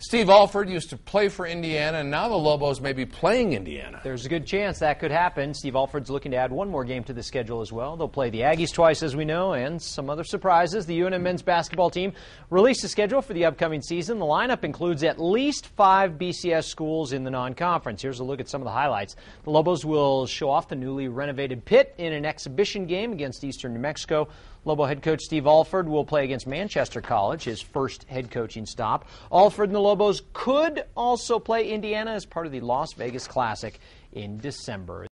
Steve Alford used to play for Indiana, and now the Lobos may be playing Indiana. There's a good chance that could happen. Steve Alford's looking to add one more game to the schedule as well. They'll play the Aggies twice, as we know, and some other surprises. The UNM men's basketball team released a schedule for the upcoming season. The lineup includes at least five BCS schools in the non conference. Here's a look at some of the highlights. The Lobos will show off the newly renovated pit in an exhibition game against Eastern New Mexico. Lobo head coach Steve Alford will play against Manchester College, his first head coaching stop. Alford and the Lobos could also play Indiana as part of the Las Vegas Classic in December.